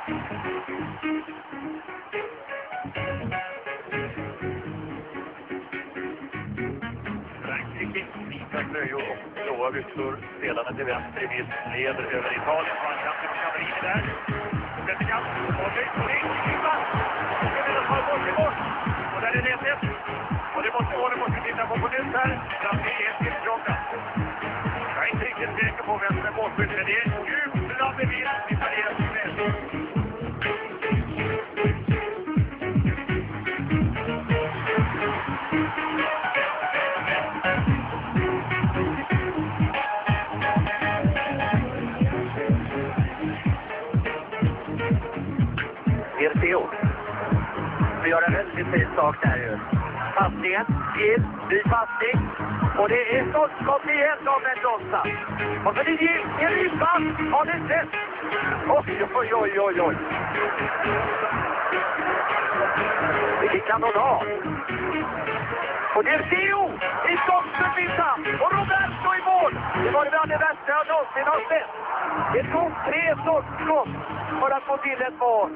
Frankrike, vita blöjor och blåa byxor. Spelarna till vänster i bild leder över Italien. Har han Framkant till Cavarini där. Sätter kamp. Borgej. Och det är klippa. Och det är tar Borgej bort. Och där är det 1 Och det måste Åle måste titta på på nytt här. Framtid är tillkrånglat. Jag är inte riktigt säker på vem som är målskytt, men det är Virtio. Vi gör en väldigt fin sak där ju. Passningen Gill. ny passning. Och det är skottskott igen av Mendoza. Och så det Gill i ribban. Har ni sett? Oj, oj, oj, oj, oj. Vilken kanonad. Och det är Theo i skottspel minsann. Och Roberto i mål. Det var det bland det värsta jag någonsin har sett. Det tog tre skottskott för att få till ett mål.